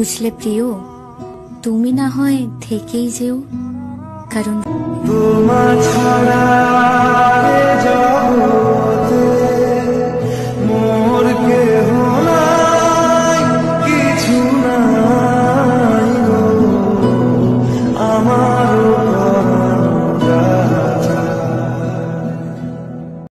বুঝলে প্রিয় তুমি না হয় থেকেই যেও কারণ